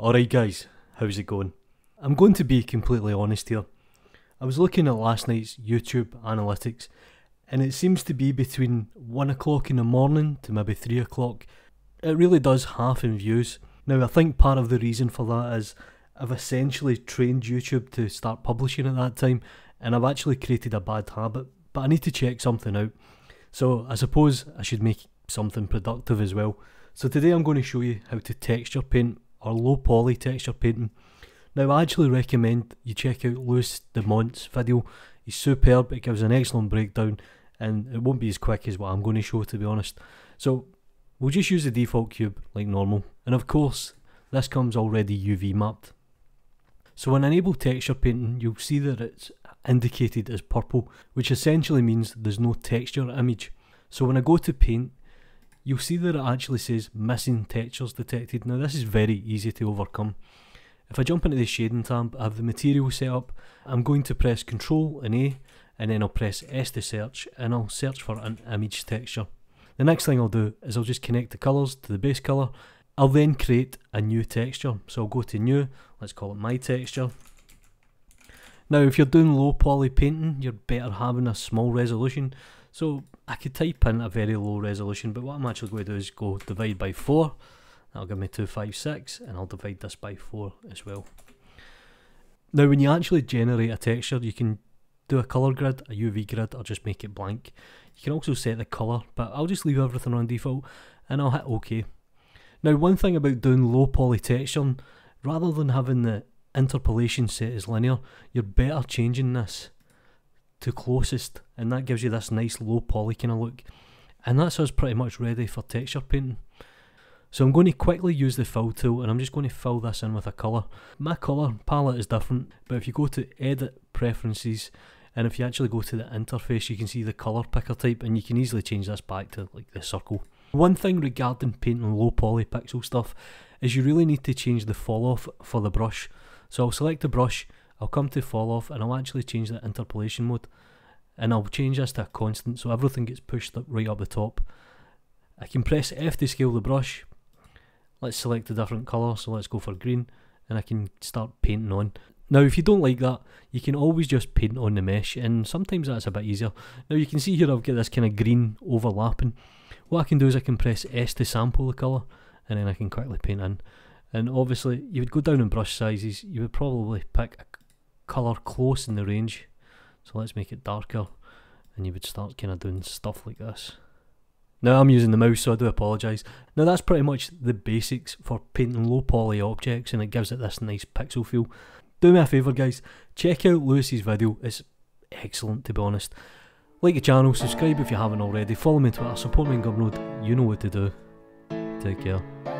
Alright, guys, how's it going? I'm going to be completely honest here. I was looking at last night's YouTube analytics, and it seems to be between 1 o'clock in the morning to maybe 3 o'clock. It really does half in views. Now, I think part of the reason for that is I've essentially trained YouTube to start publishing at that time, and I've actually created a bad habit, but I need to check something out. So, I suppose I should make something productive as well. So, today I'm going to show you how to texture paint or low poly texture painting. Now I actually recommend you check out Louis du Mont's video. He's superb, it gives an excellent breakdown and it won't be as quick as what I'm going to show to be honest. So we'll just use the default cube like normal and of course this comes already UV mapped. So when I enable texture painting you'll see that it's indicated as purple which essentially means there's no texture image. So when I go to paint you'll see that it actually says missing textures detected. Now this is very easy to overcome. If I jump into the shading tab, I have the material set up. I'm going to press Control and A and then I'll press S to search and I'll search for an image texture. The next thing I'll do is I'll just connect the colours to the base colour. I'll then create a new texture. So I'll go to new, let's call it my texture. Now if you're doing low poly painting, you're better having a small resolution. So I could type in a very low resolution, but what I'm actually going to do is go divide by 4. That'll give me 256, and I'll divide this by 4 as well. Now when you actually generate a texture, you can do a colour grid, a UV grid, or just make it blank. You can also set the colour, but I'll just leave everything on default, and I'll hit OK. Now one thing about doing low poly texture, rather than having the interpolation set as linear, you're better changing this to closest and that gives you this nice low poly kind of look and that's us pretty much ready for texture painting. So I'm going to quickly use the fill tool and I'm just going to fill this in with a colour. My colour palette is different but if you go to edit preferences and if you actually go to the interface you can see the colour picker type and you can easily change this back to like the circle. One thing regarding painting low poly pixel stuff is you really need to change the fall off for the brush. So I'll select the brush I'll come to fall off and I'll actually change the interpolation mode and I'll change this to a constant so everything gets pushed right up the top. I can press F to scale the brush. Let's select a different colour, so let's go for green and I can start painting on. Now if you don't like that, you can always just paint on the mesh and sometimes that's a bit easier. Now you can see here I've got this kind of green overlapping. What I can do is I can press S to sample the colour and then I can quickly paint in. And obviously you would go down in brush sizes, you would probably pick a colour close in the range. So let's make it darker and you would start kind of doing stuff like this. Now I'm using the mouse so I do apologise. Now that's pretty much the basics for painting low poly objects and it gives it this nice pixel feel. Do me a favour guys, check out Louis's video, it's excellent to be honest. Like the channel, subscribe if you haven't already, follow me on Twitter, support me on Gumroad, you know what to do. Take care.